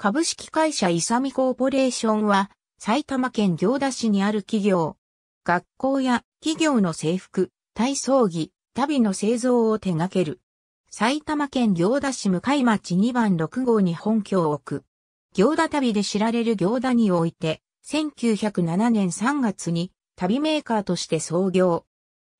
株式会社イサミコーポレーションは埼玉県行田市にある企業。学校や企業の制服、体操着、旅の製造を手掛ける。埼玉県行田市向町2番6号に本拠を置く。行田旅で知られる行田において、1907年3月に旅メーカーとして創業。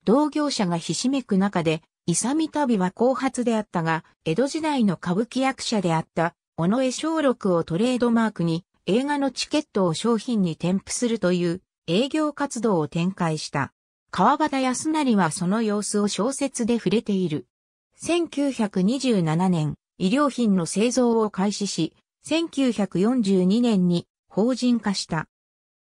同業者がひしめく中で、イサミ旅は後発であったが、江戸時代の歌舞伎役者であった尾上松禄をトレードマークに映画のチケットを商品に添付するという営業活動を展開した。川端康成はその様子を小説で触れている。1927年、医療品の製造を開始し、1942年に法人化した。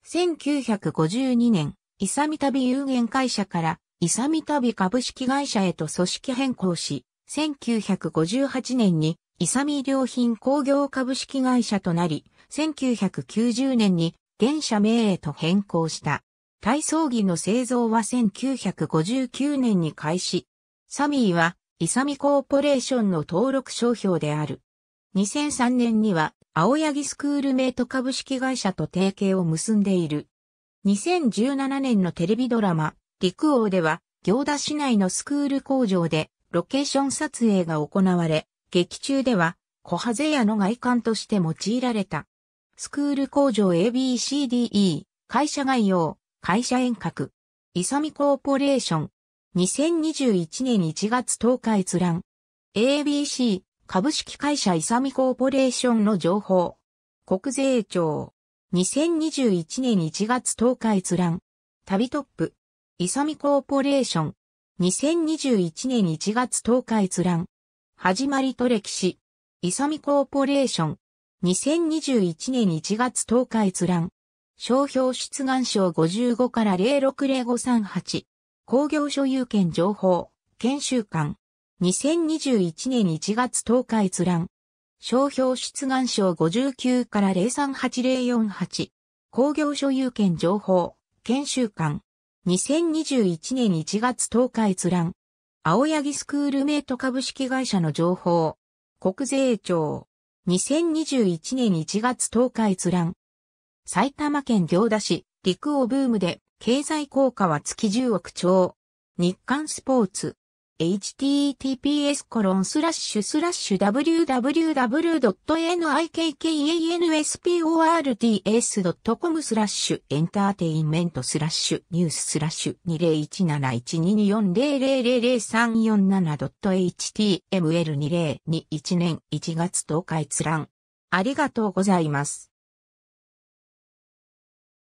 1952年、イサミ旅有限会社からイサミ旅株式会社へと組織変更し、1958年にイサミ医療品工業株式会社となり、1990年に現社名へと変更した。体操着の製造は1959年に開始。サミーはイサミコーポレーションの登録商標である。2003年には、青柳スクールメイト株式会社と提携を結んでいる。2017年のテレビドラマ、陸王では、行田市内のスクール工場でロケーション撮影が行われ、劇中では、小ハゼ屋の外観として用いられた。スクール工場 ABCDE、会社概要、会社遠隔、イサミコーポレーション、2021年1月10日閲覧。ABC 株式会社イサミコーポレーションの情報。国税庁。2021年1月10日閲覧。旅トップ。イサミコーポレーション。2021年1月10日閲覧。始まりと歴史。イサミコーポレーション。2021年1月10日閲覧。商標出願賞55から060538。工業所有権情報、研修館。2021年1月10日閲覧。商標出願賞59から038048。工業所有権情報、研修館。2021年1月10日閲覧。青柳スクールメイト株式会社の情報。国税庁。2021年1月10日閲覧。埼玉県行田市、陸王ブームで経済効果は月10億超。日刊スポーツ。Https コロンスラッシュスラッシュ www.nikkansports.com スラッシュエンターテインメントスラッシュニューススラッシュ 201712400034.html2021 年1月10日閲覧。ありがとうございます。